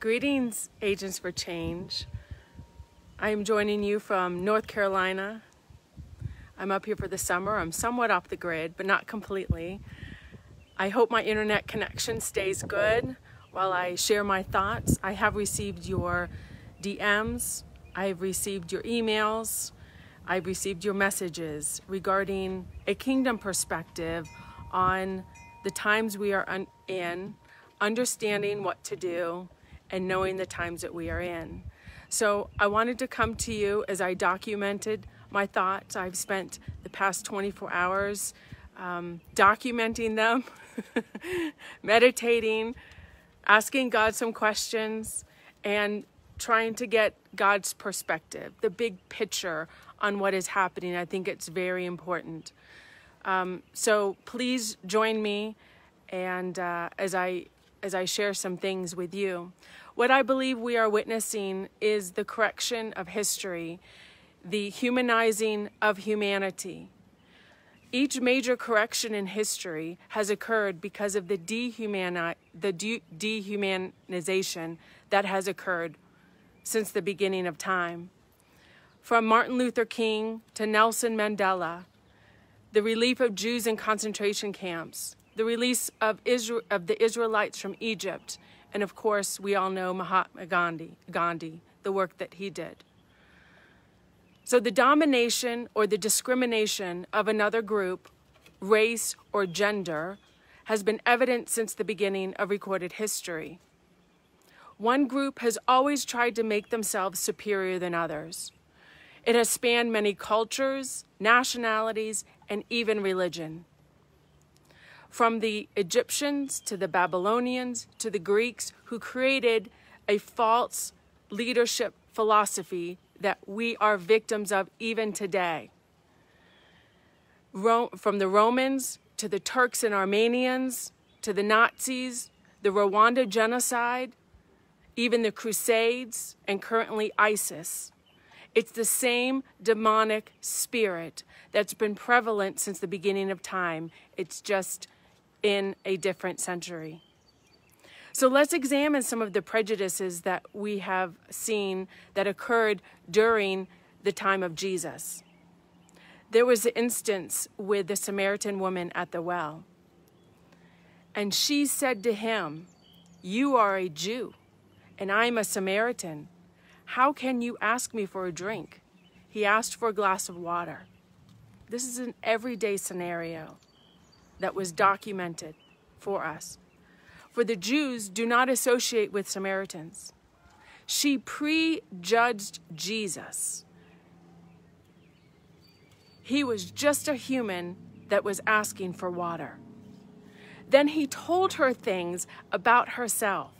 Greetings, Agents for Change. I am joining you from North Carolina. I'm up here for the summer. I'm somewhat off the grid, but not completely. I hope my internet connection stays good while I share my thoughts. I have received your DMs, I've received your emails, I've received your messages regarding a kingdom perspective on the times we are in, understanding what to do, and knowing the times that we are in. So I wanted to come to you as I documented my thoughts. I've spent the past 24 hours um, documenting them, meditating, asking God some questions, and trying to get God's perspective, the big picture on what is happening. I think it's very important. Um, so please join me, and uh, as I as I share some things with you. What I believe we are witnessing is the correction of history, the humanizing of humanity. Each major correction in history has occurred because of the, dehumani- the de- dehumanization that has occurred since the beginning of time. From Martin Luther King to Nelson Mandela, the relief of Jews in concentration camps, the release of, Israel, of the Israelites from Egypt, and of course, we all know Mahatma Gandhi, Gandhi, the work that he did. So the domination or the discrimination of another group, race, or gender has been evident since the beginning of recorded history. One group has always tried to make themselves superior than others. It has spanned many cultures, nationalities, and even religion. From the Egyptians to the Babylonians to the Greeks who created a false leadership philosophy that we are victims of even today. from the Romans to the Turks and Armenians to the Nazis, the Rwanda genocide, even the Crusades, and currently ISIS. It's the same demonic spirit that's been prevalent since the beginning of time. It's just in a different century. So let's examine some of the prejudices that we have seen that occurred during the time of Jesus. There was an instance with the Samaritan woman at the well. And she said to him, You are a Jew, and I'm a Samaritan. How can you ask me for a drink? He asked for a glass of water. This is an everyday scenario that was documented for us. For the Jews do not associate with Samaritans. She prejudged Jesus. He was just a human that was asking for water. Then he told her things about herself.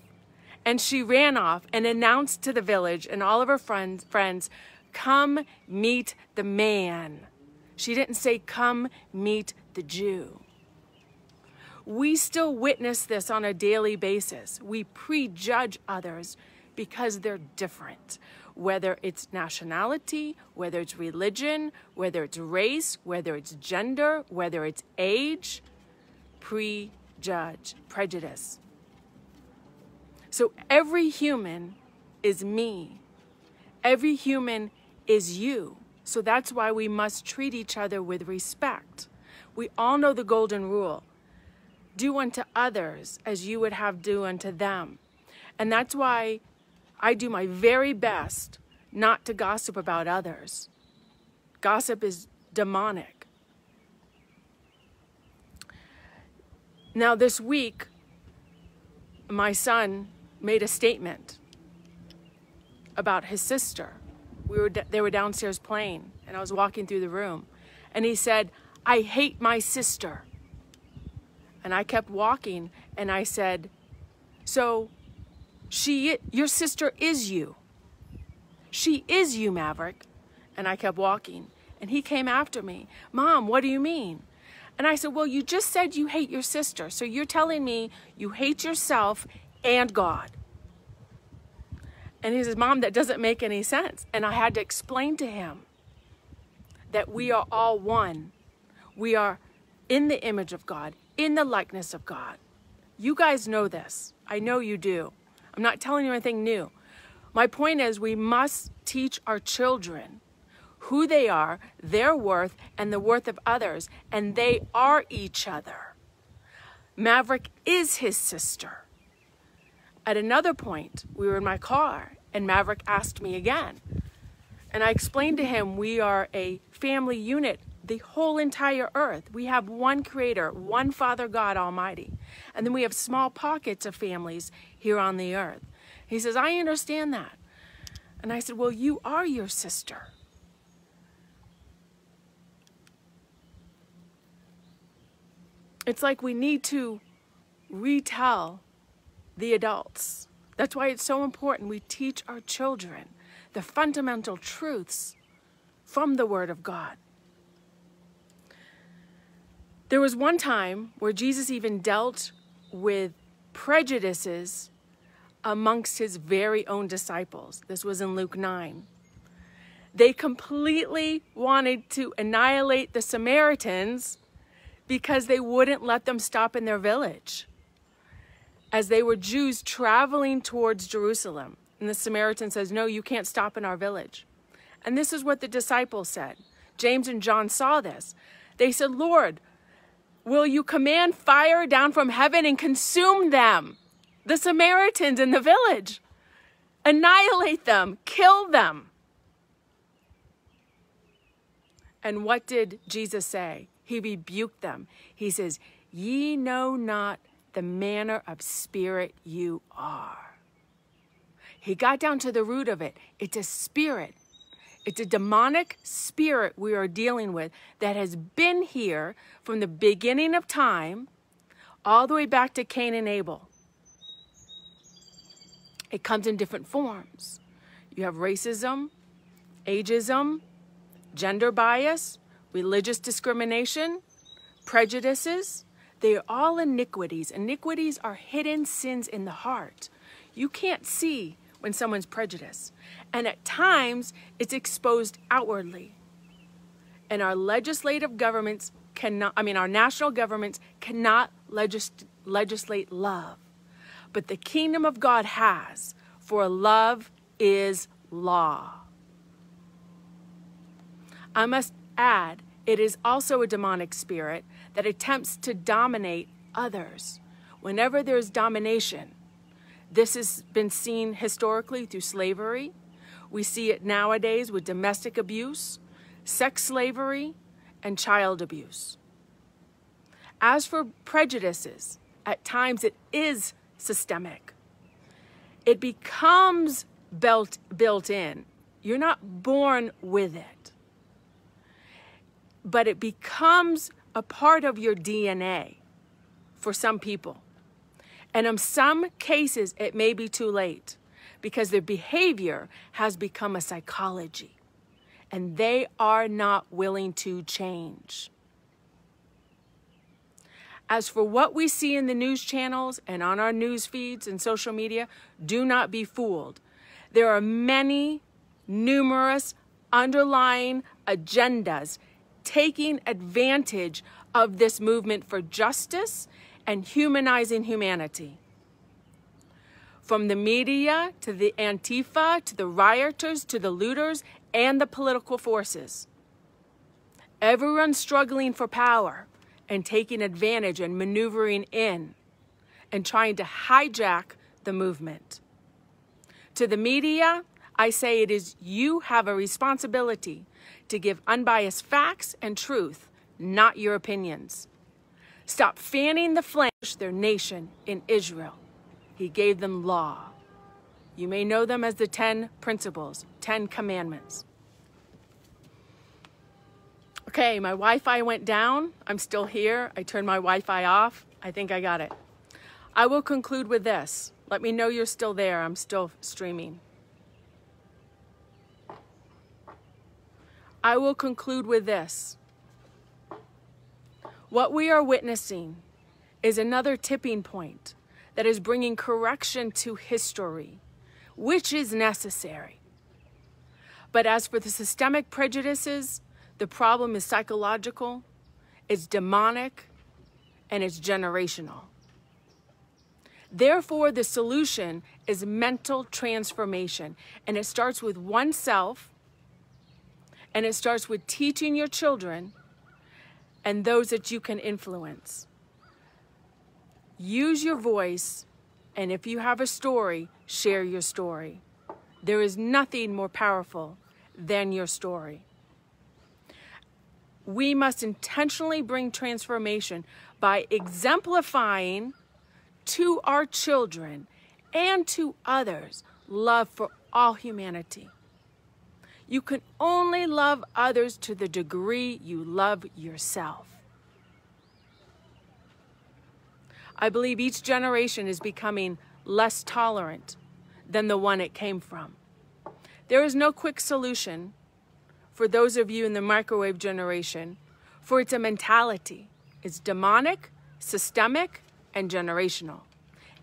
And she ran off and announced to the village and all of her friends, friends, come meet the man. She didn't say, come meet the Jew we still witness this on a daily basis. We prejudge others because they're different, whether it's nationality, whether it's religion, whether it's race, whether it's gender, whether it's age, prejudge, prejudice. So every human is me. Every human is you. So that's why we must treat each other with respect. We all know the golden rule do unto others as you would have do unto them. And that's why I do my very best not to gossip about others. Gossip is demonic. Now, this week, my son made a statement about his sister. We were, they were downstairs playing, and I was walking through the room. And he said, I hate my sister. And I kept walking and I said, So she, your sister is you. She is you, Maverick. And I kept walking. And he came after me. Mom, what do you mean? And I said, Well, you just said you hate your sister. So you're telling me you hate yourself and God. And he says, Mom, that doesn't make any sense. And I had to explain to him that we are all one. We are in the image of God, in the likeness of God. You guys know this. I know you do. I'm not telling you anything new. My point is, we must teach our children who they are, their worth, and the worth of others, and they are each other. Maverick is his sister. At another point, we were in my car, and Maverick asked me again. And I explained to him we are a family unit, the whole entire earth. We have one creator, one Father God Almighty. And then we have small pockets of families here on the earth. He says, I understand that. And I said, Well, you are your sister. It's like we need to retell the adults. That's why it's so important we teach our children the fundamental truths from the Word of God. There was one time where Jesus even dealt with prejudices amongst his very own disciples. This was in Luke 9. They completely wanted to annihilate the Samaritans because they wouldn't let them stop in their village as they were Jews traveling towards Jerusalem. And the Samaritan says, No, you can't stop in our village. And this is what the disciples said. James and John saw this. They said, Lord, will you command fire down from heaven and consume them, the Samaritans in the village? Annihilate them, kill them. And what did Jesus say? He rebuked them. He says, Ye know not the manner of spirit you are. He got down to the root of it. It's a spirit. It's a demonic spirit we are dealing with that has been here from the beginning of time all the way back to Cain and Abel. It comes in different forms. You have racism, ageism, gender bias, religious discrimination, prejudices, they are all iniquities. Iniquities are hidden sins in the heart. You can't see when someone's prejudiced. And at times, it's exposed outwardly. And our legislative governments cannot, I mean, our national governments cannot legis- legislate love. But the kingdom of God has, for love is law. I must add, it is also a demonic spirit that attempts to dominate others. Whenever there's domination, this has been seen historically through slavery. We see it nowadays with domestic abuse, sex slavery, and child abuse. As for prejudices, at times it is systemic. It becomes built, built in. You're not born with it. But it becomes a part of your DNA for some people. And in some cases, it may be too late because their behavior has become a psychology and they are not willing to change. As for what we see in the news channels and on our news feeds and social media, do not be fooled. There are many, numerous underlying agendas taking advantage of this movement for justice and humanizing humanity. From the media to the Antifa to the rioters to the looters and the political forces. Everyone struggling for power and taking advantage and maneuvering in and trying to hijack the movement. To the media, I say it is you have a responsibility to give unbiased facts and truth, not your opinions. Stop fanning the flame their nation in Israel. He gave them law. You may know them as the 10 principles, 10 commandments. Okay, my Wi Fi went down. I'm still here. I turned my Wi Fi off. I think I got it. I will conclude with this. Let me know you're still there. I'm still streaming. I will conclude with this. What we are witnessing is another tipping point that is bringing correction to history, which is necessary. But as for the systemic prejudices, the problem is psychological, it's demonic, and it's generational. Therefore, the solution is mental transformation. And it starts with oneself, and it starts with teaching your children and those that you can influence. Use your voice, and if you have a story, share your story. There is nothing more powerful than your story. We must intentionally bring transformation by exemplifying to our children and to others love for all humanity. You can only love others to the degree you love yourself. I believe each generation is becoming less tolerant than the one it came from. There is no quick solution for those of you in the microwave generation, for it's a mentality. It's demonic, systemic, and generational.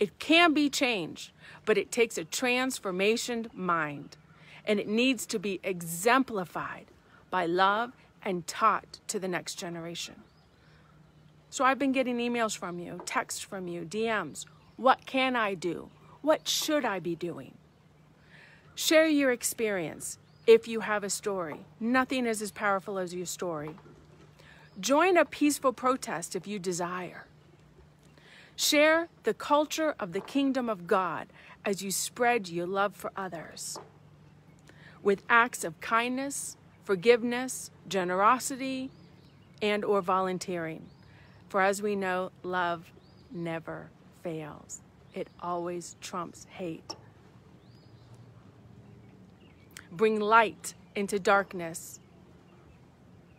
It can be changed, but it takes a transformation mind, and it needs to be exemplified by love and taught to the next generation. So I've been getting emails from you, texts from you, DMs. What can I do? What should I be doing? Share your experience if you have a story. Nothing is as powerful as your story. Join a peaceful protest if you desire. Share the culture of the kingdom of God as you spread your love for others with acts of kindness, forgiveness, generosity, and or volunteering. For as we know, love never fails. It always trumps hate. Bring light into darkness.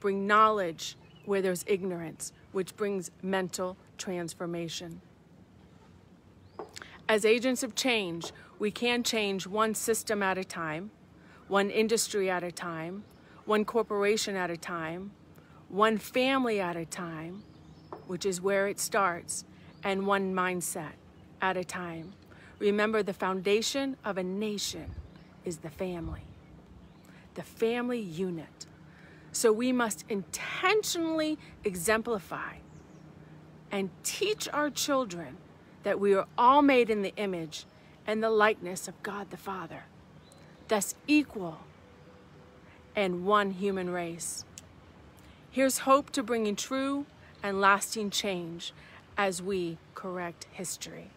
Bring knowledge where there's ignorance, which brings mental transformation. As agents of change, we can change one system at a time, one industry at a time, one corporation at a time, one family at a time, which is where it starts, and one mindset at a time. Remember, the foundation of a nation is the family, the family unit. So we must intentionally exemplify and teach our children that we are all made in the image and the likeness of God the Father, thus equal and one human race. Here's hope to bringing true and lasting change as we correct history.